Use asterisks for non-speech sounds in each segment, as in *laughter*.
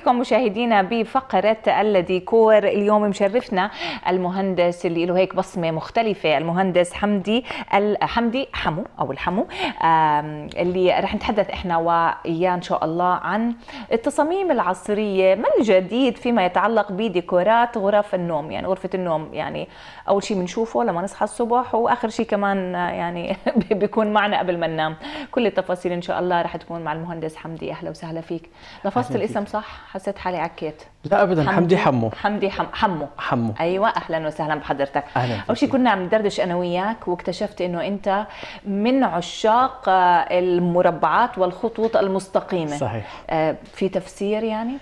فيكم مشاهدينا بفقرة الديكور. اليوم مشرفنا المهندس اللي له هيك بصمة مختلفة المهندس حمدي حمدي حمو أو الحمو اللي رح نتحدث إحنا وإياه إن شاء الله عن التصاميم العصرية ما الجديد فيما يتعلق بديكورات غرف النوم. يعني غرفة النوم يعني أول شيء بنشوفه لما نصحى الصبح وآخر شيء كمان يعني *laughs* بيكون معنا قبل ما ننام. كل التفاصيل إن شاء الله رح تكون مع المهندس حمدي. أهلا وسهلا فيك. لفظت الاسم صح؟ حسيت حالي عكيت. لا ابدا حمدي, حمدي. حمو. حمدي حم حمو. حمو. أيوه أهلا وسهلا بحضرتك. أهلا أول شيء كنا عم ندردش أنا وياك واكتشفت إنه أنت من عشاق المربعات والخطوط المستقيمة. صحيح. آه في تفسير يعني؟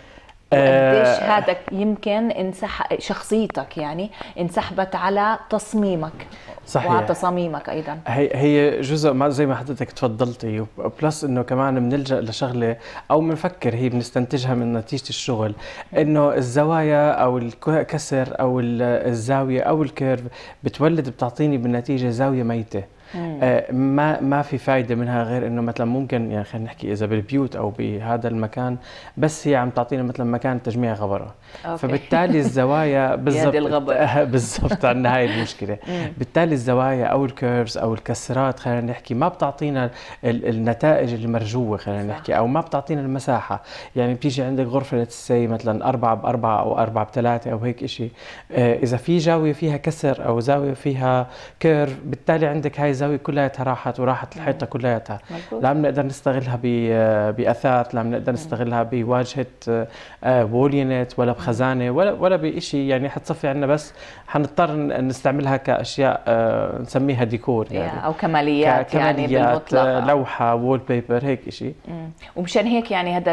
قديش آه هذا يمكن انسح شخصيتك يعني انسحبت على تصميمك. صحيح. وعلى تصاميمك أيضا. هي هي جزء ما زي ما حضرتك تفضلتي plus إنه كمان بنلجأ لشغلة أو بنفكر هي بنستنتجها من نتيجة الشغل إنه الزوايا أو الكسر أو الزاوية أو ال curve بتولد بتعطيني بالنتيجة زاوية ميتة. آه ما ما في فائده منها غير إنه مثلا ممكن يعني خلينا نحكي إذا بالبيوت أو بهذا المكان بس هي عم تعطينا مثلا مكان تجميع غبرة. okay. فبالتالي *laughs* الزوايا بالضبط. *laughs* بالضبط عندنا هاي المشكلة. بالتالي الزوايا أو ال curves أو الكسرات خلينا نحكي ما بتعطينا النتائج المرجوة خلينا نحكي أو ما بتعطينا المساحة. يعني بتيجي عندك غرفة let's say مثلا أربعة بأربعة أو أربعة بثلاثة أو هيك شيء آه إذا في زاوية فيها كسر أو زاوية فيها curve بالتالي عندك هاي الزاويه كلياتها راحت وراحت الحيطة كلياتها لا بنقدر نستغلها بأثاث لا بنقدر نستغلها بواجهة wall آه، ولا بخزانة ولا ولا بشيء يعني حتصفي عندنا بس. حنضطر نستعملها كأشياء آه، نسميها ديكور يعني. أو كماليات, كماليات يعني بالمطلق لوحة wallpaper هيك شيء ومشان هيك يعني هذا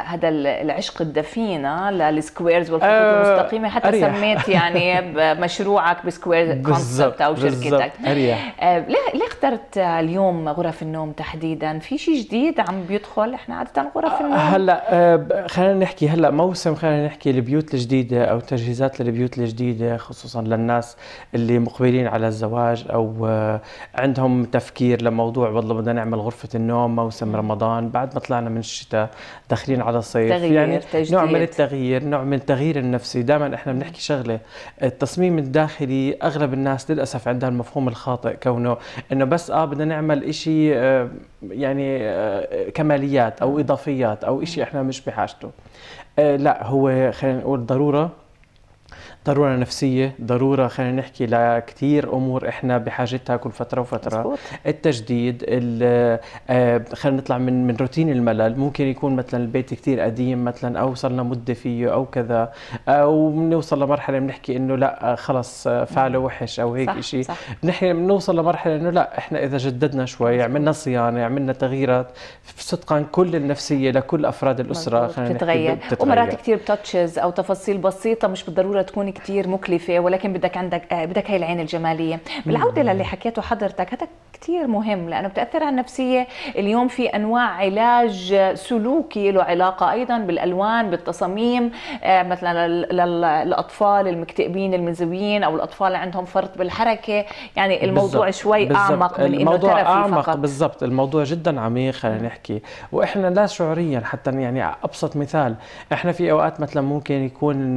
هذا العشق الدفين لل squares والخطوط آه المستقيمة حتى أريح. سميت يعني *laughs* مشروعك ب Square Concept أو شركتك. أريح. آه ليه ليه اخترت اليوم غرف النوم تحديدا؟ في شيء جديد عم بيدخل؟ إحنا عادة غرف النوم هلأ آه، خلينا نحكي هلأ موسم خلينا نحكي البيوت الجديدة أو تجهيزات للبيوت الجديدة خصوصا للناس اللي مقبلين على الزواج أو آه، عندهم تفكير لموضوع والله بدنا نعمل غرفة النوم موسم رمضان بعد ما طلعنا من الشتاء داخلين على الصيف تغيير يعني تجديد. نوع من التغيير نوع من التغيير النفسي دائما إحنا بنحكي شغلة التصميم الداخلي أغلب الناس للأسف عندها المفهوم الخاطئ كونه إنه بس آه بدنا نعمل شيء آه يعني آه كماليات أو إضافيات أو شيء إحنا مش بحاجته. آه لا هو خلينا نقول ضرورة ضرورة نفسية ضرورة خلينا نحكي لكثير أمور إحنا بحاجتها كل فترة وفترة. مزبوط. التجديد آه، خلينا نطلع من من روتين الملل. ممكن يكون مثلا البيت كثير قديم مثلا أو صار لنا مدة فيه أو كذا. أو بنوصل لمرحلة بنحكي إنه لأ خلص فعلة وحش أو هيك شيء نحن بنوصل لمرحلة إنه لأ إحنا إذا جددنا شوي عملنا صيانة عملنا تغييرات صدقا كل النفسية لكل أفراد الأسرة خلينا بتتغير. ومرات كثير تاتشز أو تفاصيل بسيطة مش بالضرورة تكون كثير مكلفة ولكن بدك عندك آه، بدك هي العين الجمالية. بالعودة للي حكيته حضرتك هذا كثير مهم لأنه بتأثر على النفسية. اليوم في أنواع علاج سلوكي له علاقة أيضا بالألوان بالتصاميم آه، مثلا للأطفال المكتئبين المنزويين أو الأطفال اللي عندهم فرط بالحركة. يعني الموضوع بالزبط. شوي بالزبط. أعمق من إنه الموضوع أعمق بالضبط. الموضوع جدا عميق خلينا نحكي. وإحنا لا شعوريا حتى يعني أبسط مثال إحنا في أوقات مثلا ممكن يكون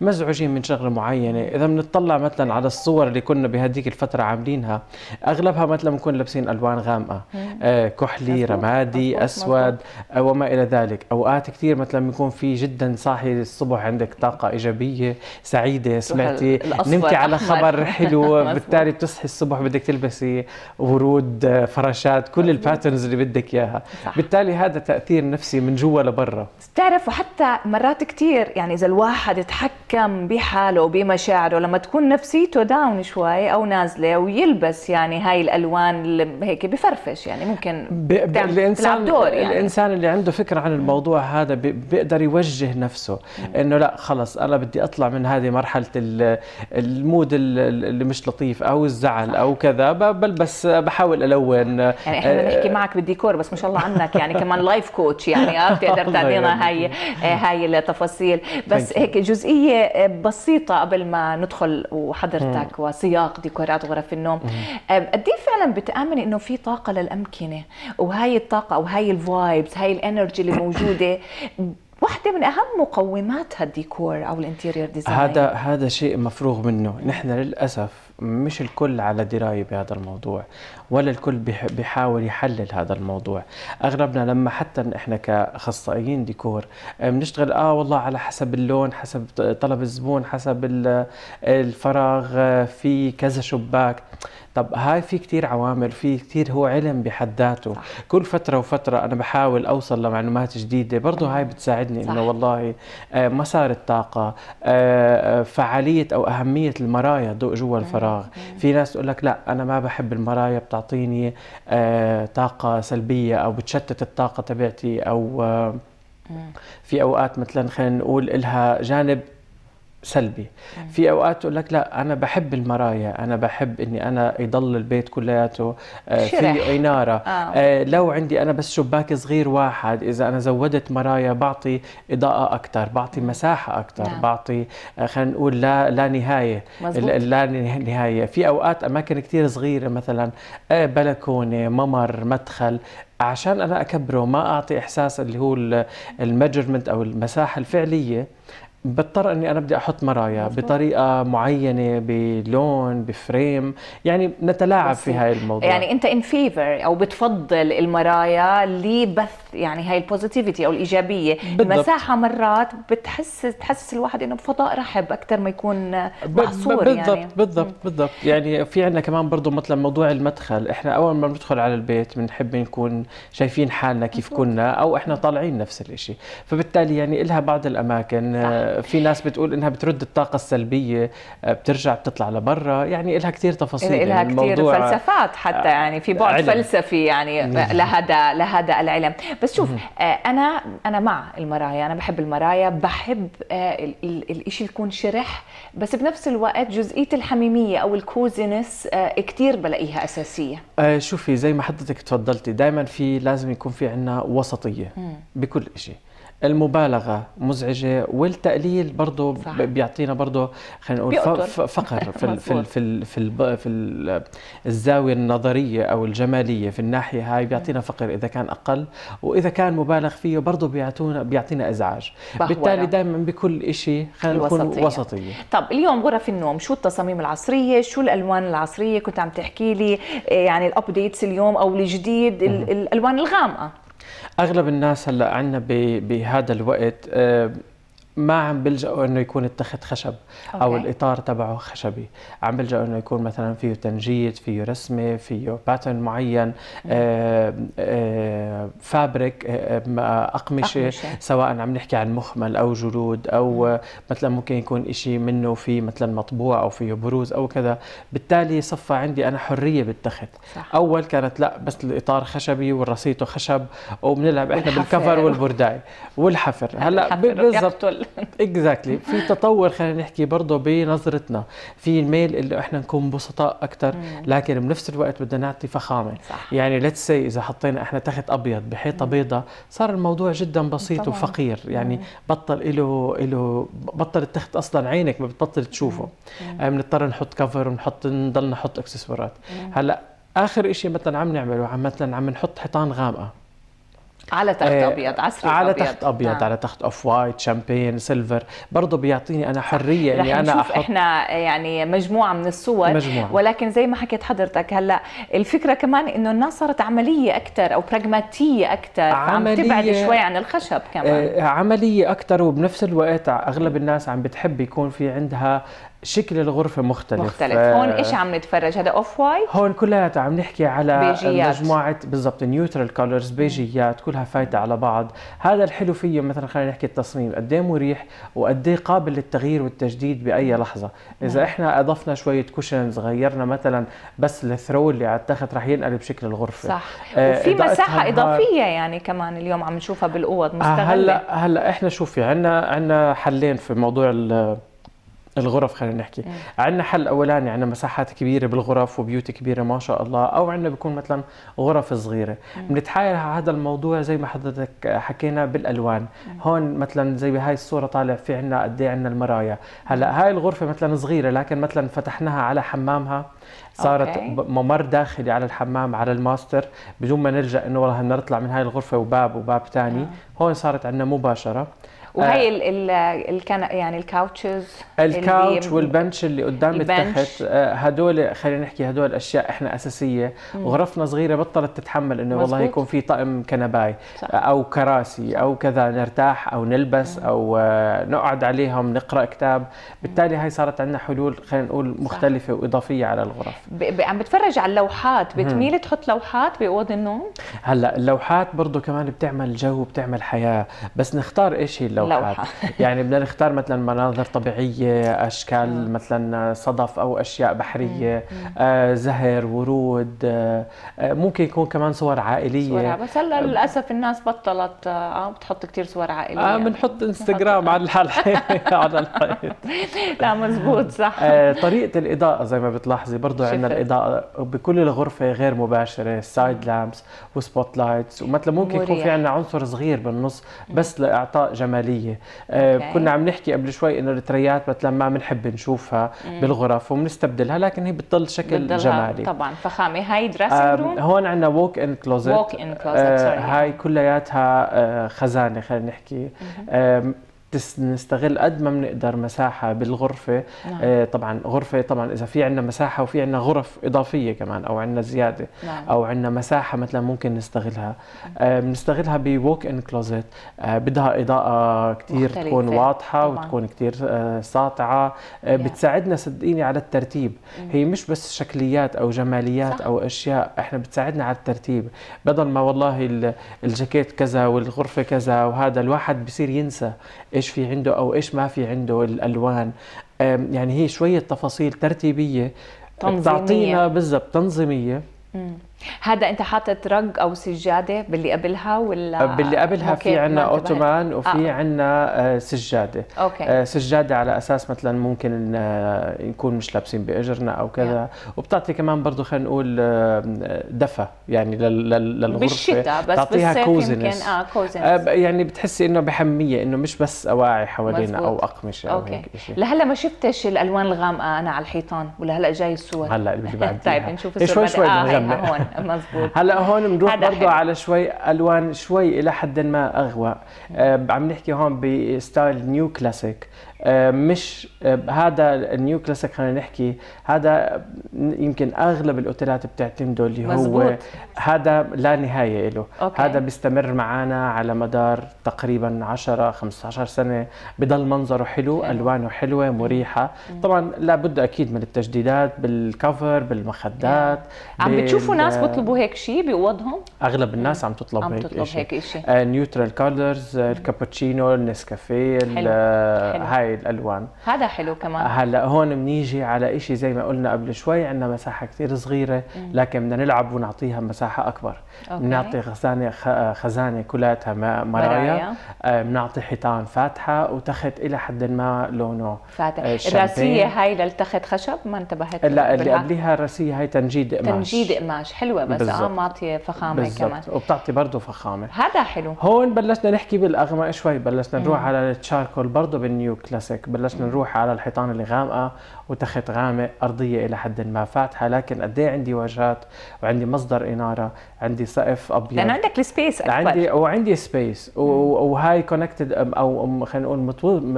مزعوجين من شغلة معينة. إذا بنطلع مثلا على الصور اللي كنا بهديك الفترة عاملينها أغلبها مثلا بنكون لابسين ألوان غامقة. آه كحلي. رمادي مزبوط. أسود مزبوط. وما إلى ذلك. أوقات كثير مثلا بيكون في جدا صاحي الصبح عندك طاقة إيجابية سعيدة سمعتي نمتي على *laughs* خبر حلو بالتالي بتصحي الصبح بدك تلبسي ورود فراشات كل ال patterns اللي بدك إياها. بالتالي هذا تأثير نفسي من جوا لبرا. بتعرف وحتى مرات كثير يعني إذا الواحد يتحكم بحاله وبمشاعره. لما تكون نفسيته down شوي أو نازلة ويلبس يعني هاي الألوان اللي هيك بفرفش يعني ممكن ب... ب... الانسان دور يعني. الإنسان اللي عنده فكرة عن الموضوع هذا ب... بيقدر يوجه نفسه إنه لا خلص أنا بدي أطلع من هذه مرحلة ال mood اللي مش لطيف أو الزعل أو كذا بلبس بحاول ألون. يعني إحنا بنحكي معك بالديكور بس ما شاء الله عنك يعني كمان life coach يعني آه بتقدر *laughs* تعطينا هاي هاي التفاصيل. بس هيك جزئية بسيطة قبل ما ندخل وحضرتك وسياق ديكورات غرف النوم. قد إيه فعلا بتآمن إنه في طاقة للأمكنة؟ وهي الطاقة أو هاي ال vibes هاي ال energy اللي موجودة. واحدة من أهم مقومات هالديكور أو ال interior design. هذا هذا شيء مفروغ منه. نحن للأسف مش الكل على دراية بهذا الموضوع. ولا الكل بيح- بيحاول يحلل هذا الموضوع. أغلبنا لما حتى إحنا كأخصائيين ديكور آه، بنشتغل آه والله على حسب اللون حسب طلب الزبون حسب ال- الفراغ آه، في كذا شباك. طب هاي في كتير عوامل في كتير هو علم بحد ذاته. كل فترة وفترة أنا بحاول أوصل لمعلومات جديدة. برضه هاي بتساعدني صح. إنه والله آه، مسار الطاقة فعالية أو أهمية المرايا ضوء جوا الفراغ. في ناس تقول لك لا أنا ما بحب المرايا بتعطيني آه، طاقة سلبية أو بتشتت الطاقة تبعتي أو آه، في أوقات مثلا خلينا نقول إلها جانب سلبي في أوقات تقول لك لا أنا بحب المرايا أنا بحب إني أنا يضل البيت كلياته آه،. في إنارة آه. آه، لو عندي أنا بس شباك صغير واحد إذا أنا زودت مرايا بعطي إضاءة أكثر بعطي مساحة أكثر نعم. بعطي آه، خلينا نقول لا لا نهاية مزبوط. لا نه- نهاية في أوقات أماكن كثير صغيرة مثلا آه، بلكونة ممر مدخل عشان أنا أكبره ما أعطي إحساس اللي هو ال measurement أو المساحة الفعلية بضطر إني أنا بدي أحط مرايا مظبوط. بطريقة معينة بلون ب frame. يعني نتلاعب في. هاي الموضوع. يعني أنت in favor أو بتفضل المرايا لبث يعني هاي ال positivity أو الإيجابية. بالضبط. المساحة مرات بتحس تحسس الواحد إنه بفضاء رحب أكثر ما يكون محصور بالضبط يعني. بالضبط بالضبط. يعني في عندنا كمان برضه مثلا موضوع المدخل. إحنا أول ما بندخل على البيت بنحب نكون شايفين حالنا كيف مظبوط. كنا أو إحنا طالعين نفس الشيء فبالتالي يعني لها بعض الأماكن. آه، في ناس بتقول إنها بترد الطاقة السلبية آه، بترجع بتطلع لبرا. يعني لها كثير تفاصيل لها يعني كثير فلسفات حتى يعني في بعد علم. فلسفي يعني لهذا لهذا العلم. بس شوف آه، أنا أنا مع المرايا أنا بحب المرايا بحب آه، ال- ال- الإشي يكون شرح بس بنفس الوقت جزئية الحميمية أو الكوزينس كثير بلاقيها أساسية. آه شوفي زي ما حضرتك تفضلتي دائما في لازم يكون في عنا وسطية بكل شيء المبالغة مزعجة والتقليل برضه صح. بيعطينا برضه خلينا نقول بيقتل. فقر في في. في في, في ال الزاوية النظرية أو الجمالية في الناحية هاي بيعطينا فقر إذا كان أقل وإذا كان مبالغ فيه برضه بيعطونا بيعطينا بهورة. بالتالي دائما بكل شيء خلينا نكون الوسطية. وسطية طب اليوم غرف النوم شو التصاميم العصرية شو الألوان العصرية كنت عم تحكي لي آه، يعني ال updates اليوم أو الجديد ال- الألوان الغامقة أغلب الناس هلأ عندنا بهذا الوقت آه، ما عم بيلجأوا إنه يكون التخت خشب أو okay. الإطار تبعه خشبي عم بيلجأوا إنه يكون مثلا فيه تنجيد فيه رسمة فيه pattern معين آه، آه، fabric آه، آه، أقمشة أقمشة. سواء عم نحكي عن مخمل أو جلود أو آه، مثلا ممكن يكون إشي منه في مثلا مطبوع أو فيه بروز أو كذا بالتالي صفى عندي أنا حرية بالتخت صح. أول كانت لا بس الإطار خشبي والرصيته خشب وبنلعب إحنا. بال cover والبرداي والحفر هلأ بالضبط *laughs* exactly في تطور خلينا نحكي برضه بنظرتنا. في الميل اللي إحنا نكون بسطاء أكثر لكن بنفس الوقت بدنا نعطي فخامة. صح. يعني let's say إذا حطينا إحنا تخت أبيض بحيطة بيضاء صار الموضوع جدا بسيط طبعاً. وفقير. يعني بطل له له بطل التخت أصلا عينك ما بتبطل تشوفه. بنضطر نحط cover ونحط نضل نحط اكسسوارات هلأ آخر شيء مثلا عم نعمله عم مثلا عم نحط حيطان غامقة. على تخت آه، أبيض عصري على أبيض. تخت أبيض نعم. على تخت off-white champagne silver برضه بيعطيني أنا حرية إني أنا أحط إحنا يعني مجموعة من الصور مجموعة. ولكن زي ما حكيت حضرتك هلأ الفكرة كمان إنه الناس صارت عملية أكثر أو براغماتيه أكثر عملية. تبعد شوي عن الخشب كمان آه، عملية أكثر وبنفس الوقت أغلب الناس عم بتحب يكون في عندها شكل الغرفة مختلف. مختلف. آه، هون إيش عم نتفرج؟ هذا off-white هون كلياتها عم نحكي على بيجيات. مجموعة بالضبط neutral colors بيجيات كلها فايتة على بعض. هذا الحلو فيه مثلا خلينا نحكي التصميم قد إيه مريح وقد إيه قابل للتغيير والتجديد بأي لحظة. إذا إحنا أضفنا شوية cushions غيرنا مثلا بس ال throw اللي على التخت رح ينقلب شكل الغرفة. صح. آه، وفي مساحة. إضافية يعني كمان اليوم عم نشوفها بالأوض آه، مستغلة. هلأ هلا إحنا شوفي عندنا عندنا حلين في موضوع ال- الغرف خلينا نحكي. عندنا حل أولاني عندنا مساحات كبيرة بالغرف وبيوت كبيرة ما شاء الله أو عندنا بيكون مثلا غرف صغيرة. بنتحايل على هذا الموضوع زي ما حضرتك حكينا بالألوان. هون مثلا زي بهاي الصورة طالع في عندنا قد إيه عندنا المرايا. هلأ هاي الغرفة مثلا صغيرة لكن مثلا فتحناها على حمامها صارت okay. ممر داخلي على الحمام على الماستر. بدون ما نلجأ إنه والله نطلع من هاي الغرفة وباب وباب ثاني هون صارت عندنا مباشرة. وهي ال ال الكن يعني ال couches ال couch وال bench اللي قدام. التخت آه، هدول خلينا نحكي هدول أشياء إحنا أساسية. وغرفنا صغيرة بطلت تتحمل إنه والله. يكون في طقم كنباي. صح. أو كراسي أو كذا نرتاح أو نلبس أو آه، نقعد عليهم نقرأ كتاب. بالتالي هاي صارت عندنا حلول خلينا نقول مختلفة وإضافية على الغرف. ب- عم بتفرج على اللوحات. بتميل تحط لوحات بأوض النوم؟ هلأ اللوحات برضه كمان بتعمل جو بتعمل حياة. بس نختار إيش هي اللوحات لوحة. يعني بدنا نختار مثلا مناظر طبيعية أشكال مثلا صدف أو أشياء بحرية آه زهر ورود آه آه، ممكن يكون كمان صور عائلية. صور بس هلأ للأسف الناس بطلت آه بتحط كثير صور عائلية. آه بنحط إنستغرام على الحيط *laughs* على الحيط. لا مزبوط صح. آه، طريقة الإضاءة زي ما بتلاحظي برضو عندنا. الإضاءة بكل الغرفة غير مباشرة side lamps و spot lights ومثلا ممكن يكون في. عندنا عنصر صغير بالنص بس لإعطاء جمالية. آه، okay. كنا عم نحكي قبل شوي إنه التريات مثلا ما بنحب نشوفها بالغرف وبنستبدلها لكن هي بتضل شكل بتضلها. جمالي. طبعا. فخامة هاي dressing آم، room هون عندنا walk in closet. هاي كلياتها آه، خزانة خلينا نحكي. نستغل قد ما بنقدر مساحة بالغرفة نعم. آه، طبعا غرفة طبعا إذا في عندنا مساحة وفي عندنا غرف إضافية كمان أو عندنا زيادة نعم. أو عندنا مساحة مثلا ممكن نستغلها آه، بنستغلها بووك ان كلوزت بدها إضاءة كثير. تكون واضحة طبعاً. وتكون كثير ساطعة آه، بتساعدنا صدقيني على الترتيب هي مش بس شكليات أو جماليات صح. أو أشياء إحنا بتساعدنا على الترتيب بدل ما والله ال- الجاكيت كذا والغرفة كذا وهذا الواحد بصير ينسى إيش في عنده أو إيش ما في عنده الألوان يعني هي شوية تفاصيل ترتيبية تنظيمية. بتعطينا بالضبط تنظيمية مم. هذا انت حاطط رق أو سجادة باللي قبلها ولا باللي قبلها في انتبهت؟ أوتومان وفي آه. عنا آه، سجادة. أوكي. آه، سجادة على أساس مثلا ممكن آه، نكون مش لابسين بإجرنا أو كذا. وبتعطي كمان برضو خلينا نقول آه، دفى يعني لل- لل- للغرفة. بالشتاء بس تعطيها بالصيف يمكن coziness آه coziness آه، يعني بتحسي إنه بحميمية إنه مش بس أواعي حوالينا أو. أقمشة أو okay. هيك شيء لهلا ما شفتش الألوان الغامقة أنا على الحيطان ولهلا جاي الصور. هلا اللي بعد *laughs* طيب نشوف إيه، شوي الصور شوي بنغمق. هيها هون. *laughs* مزبوط هلا هون بنروح برضه. على شوي ألوان شوي إلى حد ما أغمق. آه عم نحكي هون ب style neo classic. مش آه هذا ال neo classic خلينا نحكي هذا يمكن أغلب الأوتيلات بتعتمده اللي هو مزبوط. هذا لا نهاية له okay. هذا بيستمر معنا على مدار تقريبا 10 15 سنة بضل منظره حلو, حلو. ألوانه حلوة مريحة طبعا لابد أكيد من التجديدات بال cover بالمخدات عم بتشوفوا بال- ناس بيطلبوا هيك شيء بأوضهم أغلب الناس عم تطلب عم هيك تطلب. هيك شيء neutral colors الكابتشينو النسكافيه. آه، حلو. هاي الألوان. هذا حلو كمان. هلأ هون بنيجي على إشي زي ما قلنا قبل شوي عندنا مساحة كثير صغيرة لكن بدنا نلعب ونعطيها مساحة أكبر. بنعطي خزانة خ- خزانة كلها ما- مرايا. آه، بنعطي حيطان فاتحة وتخت إلى حد ما لونه فاتح. آه، الراسية. هاي للتخت خشب ما انتبهت لا اللي قبليها الراسية هاي تنجيد قماش. تنجيد قماش. حلوة بس آه. معطيه فخامة كمان. بالضبط وبتعطي برضه فخامة. هذا حلو. هون بلشنا نحكي بالاغمق شوي بلشنا نروح على ال charcoal برضه بال neo classic بلشنا نروح على الحيطان اللي غامقة وتخت غامق أرضية إلى حد ما. فاتحة لكن قد إيه عندي واجهات وعندي مصدر إنارة عندي سقف أبيض. لأنه عندك ال space أكبر. عندي وعندي space. وهاي connected أو خلينا نقول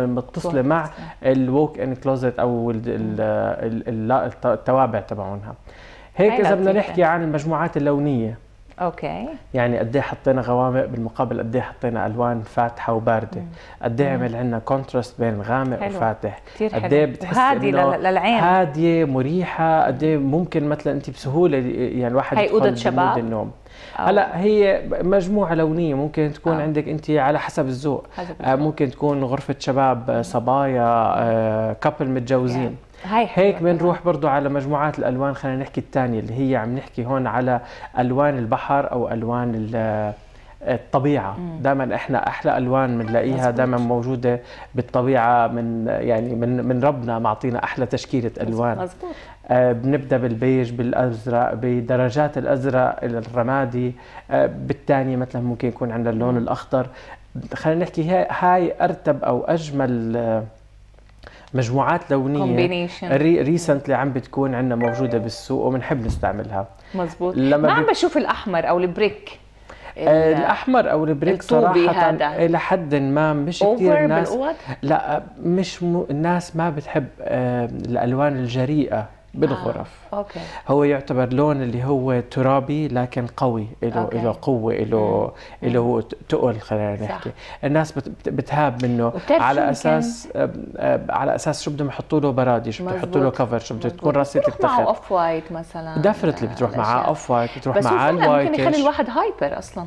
متصلة مع ال walk in closet أو ال- ال- ال- ال- التوابع تبعونها. هيك إذا بدنا. نحكي عن المجموعات اللونية. okay. يعني قد إيه حطينا غوامق بالمقابل قد إيه حطينا ألوان فاتحة وباردة. قد إيه عمل عندنا contrast بين غامق حلو. وفاتح. قد إيه بتحس لل- للعين. هادية مريحة. قد إيه ممكن مثلا انت بسهولة يعني الواحد هي ب mood شباب؟ النوم هلأ هي مجموعة لونية. ممكن تكون آه. عندك انت على حسب الذوق. آه، ممكن تكون غرفة شباب آه، صبايا couple متجوزين. هاي هيك. بنروح برضو على مجموعات الألوان خلينا نحكي الثانية اللي هي عم نحكي هون على ألوان البحر أو ألوان ال- الطبيعة. دائما إحنا أحلى ألوان بنلاقيها. دائما موجودة بالطبيعة من يعني من من ربنا معطينا أحلى تشكيلة ألوان. مزبوط آه، بنبدأ بالبيج بالأزرق بدرجات الأزرق الرمادي. آه، بالثانيه مثلا ممكن يكون عندنا اللون الأخضر. خلينا نحكي هاي, هاي أرتب أو أجمل آه، مجموعات لونية re recently عم بتكون عندنا موجودة بالسوق وبنحب نستعملها. مزبوط. لما ما عم بشوف الأحمر أو ال brick. آه، الأحمر أو ال brick صراحة هذا. إلى حد ما مش كثير ناس بالاوض لا مش م... الناس ما بتحب آه، الألوان الجريئة. بالغرف آه. okay هو يعتبر لون اللي هو ترابي لكن قوي له okay. له قوة له له تقل خلينا صح. نحكي الناس بت- بت- بتهاب منه على؟ أساس على أساس شو بدهم يحطوا له برادي شو بدهم يحطوا له. cover شو بده. تكون راسيه بروح معه off white مثلا definitely بتروح معاه. off white بتروح بس معاه فعلا ممكن يخلي ال white الواحد hyper أصلا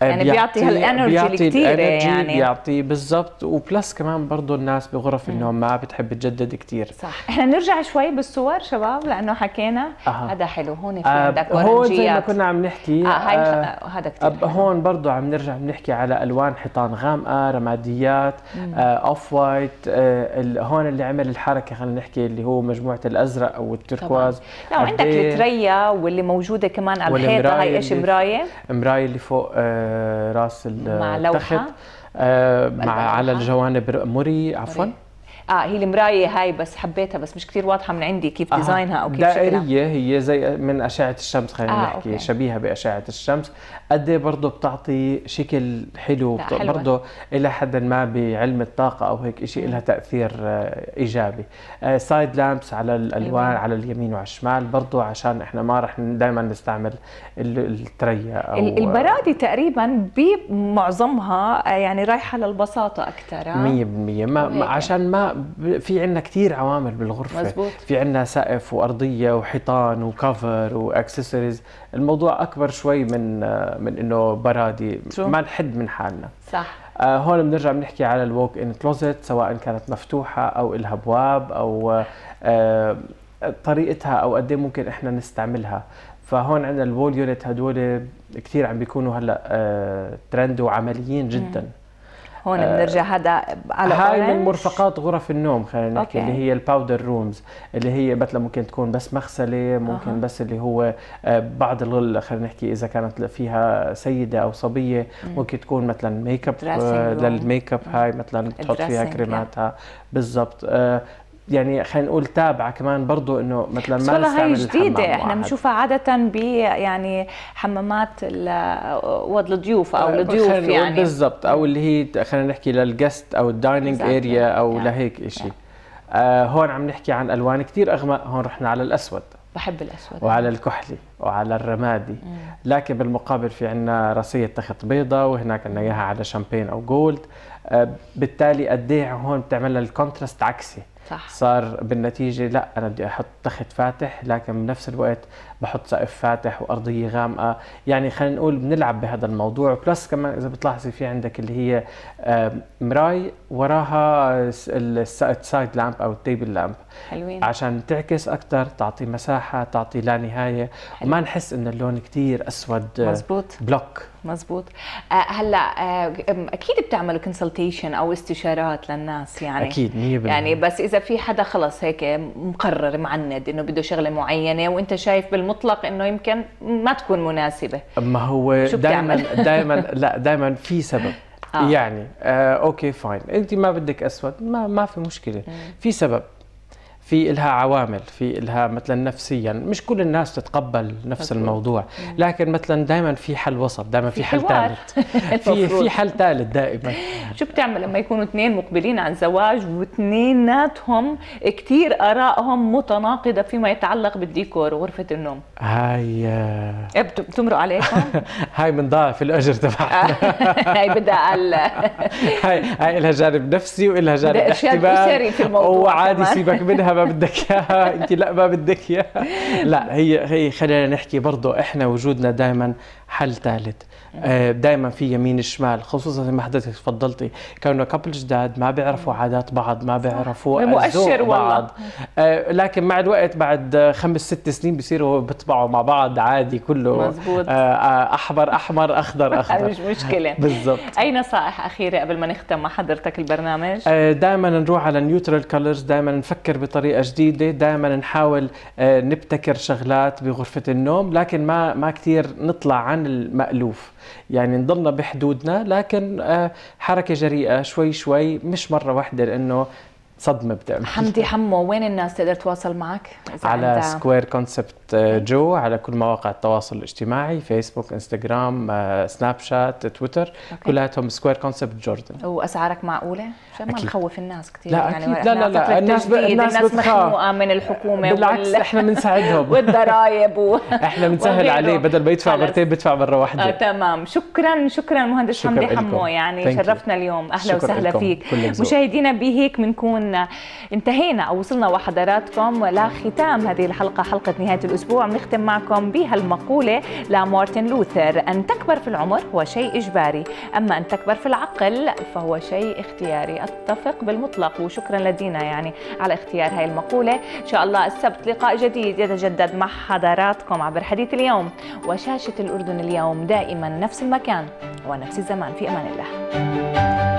يعني بيعطي هال energy بيعطي الكتيرة يعني. بيعطي بالضبط. و plus كمان برضه الناس بغرف النوم ما بتحب تجدد كثير صح. إحنا نرجع شوي بالصور شباب لأنه حكينا. أها. هذا حلو هون في آه عندك هون زي ما كنا عم نحكي آه هاي آه هذا كثير أب هون برضو عم نرجع بنحكي على ألوان حيطان غامقة رماديات آه off white آه هون اللي عمل الحركة خلينا نحكي اللي هو مجموعة الأزرق أو التركواز. لا وعندك التريا واللي موجودة كمان على الحيطة هاي إيش مراية؟ مراية اللي فوق آه راس مع التخت؟ آه مع اللوحة؟ على الجوانب مري عفوا آه هي المراية هاي بس حبيتها بس مش كثير واضحة من عندي كيف design ها أو كيف شكلها دائرية هي زي من أشعة الشمس خلينا آه، نحكي okay. شبيهة بأشعة الشمس قد إيه برضه بتعطي شكل حلو. برضه إلى حد ما بعلم الطاقة أو هيك شيء لها تأثير آه، إيجابي side lamps على الالوان أيوة. على اليمين وعلى الشمال برضه عشان إحنا ما رح دائما نستعمل ال- التريا أو ال- البرادي تقريبا بمعظمها آه، يعني رايحة للبساطة أكثر 100% ما. عشان ما في عندنا كثير عوامل بالغرفة مزبوط. في عندنا سقف وأرضية وحيطان و cover و accessories الموضوع أكبر شوي من آه، من إنه برادي؟ ما نحد من حالنا. صح. آه هون بنرجع بنحكي على ال walk in closet سواء كانت مفتوحة أو لها ابواب أو آه طريقتها أو قد إيه ممكن إحنا نستعملها. فهون عندنا ال wall unit هدول كثير عم بيكونوا هلأ آه ترند وعمليين جدا. هون بنرجع هذا على هاي. من مرفقات غرف النوم خلينا نحكي. اللي هي ال powder rooms اللي هي مثلا ممكن تكون بس مغسلة ممكن أها. بس اللي هو آه، بعض الغرف خلينا نحكي إذا كانت فيها سيدة أو صبية ممكن تكون مثلا make up آه،. لل make up هاي مثلا تحط فيها كريماتها بالضبط آه، يعني خلينا نقول تابعة كمان برضو إنه مثلا ما والله جديدة. الحمام إحنا. بنشوفها عادة ب يعني حمامات أوض الضيوف أو آه، الضيوف يعني. بالضبط. أو اللي هي خلينا نحكي لل guest أو ال dining. area أو Yeah. لهيك شيء آه هون عم نحكي عن ألوان كثير أغمق. هون رحنا على الأسود. بحب الأسود. وعلى الكحلي وعلى الرمادي. لكن بالمقابل في عنا راسية تخت بيضة وهناك عنا إياها على شامبين أو gold آه بالتالي قد إيه هون بتعمل لها ال contrast عكسي. صح. صار بالنتيجة لا أنا بدي أحط تخت فاتح لكن بنفس الوقت بحط سقف فاتح وأرضية غامقة. يعني خلينا نقول بنلعب بهذا الموضوع. plus كمان إذا بتلاحظي في عندك اللي هي مراي وراها ال side lamp أو ال table lamp حلوين. عشان تعكس أكثر تعطي مساحة تعطي لا نهاية. وما نحس إن اللون كتير أسود آه، مزبوط. block مزبوط. آه هلأ آه أكيد بتعملوا consultation أو استشارات للناس يعني. أكيد 100% يعني بس إذا في حدا خلص هيك مقرر معند إنه بده شغلة معينة وإنت شايف بالمطلق إنه يمكن ما تكون مناسبة. ما هو دائما؟ *laughs* دائما لا دائما في سبب. آه. يعني آه okay fine. أنت ما بدك أسود ما ما في مشكلة. في سبب. في إلها عوامل في إلها مثلا نفسيا. مش كل الناس تتقبل نفس مزبوط. الموضوع لكن مثلا دائما في حل وسط دائما في حل. ثالث. *laughs* في. في حل ثالث دائما. شو بتعمل لما يكونوا اثنين مقبلين عن زواج واثنيناتهم كثير آرائهم متناقضة فيما يتعلق بالديكور وغرفة النوم؟ هاي آه، إيه بت- بتمرق عليكم؟ *laughs* هاي بنضاعف الأجر تبعنا *laughs* هاي بدها هاي هاي لها جانب نفسي وإلها جانب احتمال. وعادي. سيبك منها ما بدك اياها انت لا ما بدك اياها لا هي هي خلينا نحكي برضه إحنا وجودنا دائما حل ثالث. دائما في يمين الشمال خصوصا زي ما حضرتك تفضلتي. كانوا كابل جداد ما بيعرفوا عادات بعض ما بيعرفوا مؤشر والله. بعض. آه، لكن مع الوقت بعد آه، خمس ست سنين بيصيروا بيطبعوا مع بعض عادي كله. مزبوط. آه، آه، أحمر أحمر أخضر *laughs* أخضر. مش مشكلة. بالضبط. أي نصائح أخيرة قبل ما نختم مع حضرتك البرنامج؟ دائما نروح على نيوترال كولرز دائما نفكر بطريقة جديدة دائما نحاول آه، نبتكر شغلات بغرفة النوم لكن ما ما كثير نطلع عن المألوف. يعني نضلنا بحدودنا لكن آه، حركة جريئة شوي شوي مش مرة واحدة لأنه صدمة بتعمل. حمدي حمو وين الناس تقدر تواصل معك؟ على سكوير كونسبت جو على كل مواقع التواصل الاجتماعي فيسبوك انستغرام سناب شات تويتر كلياتهم Square Concept Jordan وأسعارك معقولة؟ عشان ما نخوف الناس كثير لا يعني أكيد. لا لا لا الناس ب... الناس, الناس مخنوقة من الحكومة بالعكس وال... إحنا بنساعدهم. *laughs* والضرايب و... إحنا بنسهل عليه بدل ما يدفع مرتين بدفع مرة واحدة. آه تمام. شكرا شكرا مهندس حمدي حمو يعني شرفتنا اليوم. أهلا وسهلا فيك. مشاهدينا بهيك بنكون انتهينا أو وصلنا وحضراتكم لختام هذه الحلقة حلقة نهاية الأسبوع. بنختم معكم بهالمقولة لمارتن لوثر أن تكبر في العمر هو شيء إجباري أما أن تكبر في العقل فهو شيء اختياري. أتفق بالمطلق وشكرا لدينا يعني على اختيار هاي المقولة. إن شاء الله السبت لقاء جديد يتجدد مع حضراتكم عبر حديث اليوم. وشاشة الأردن اليوم دائما نفس المكان ونفس الزمان. في أمان الله.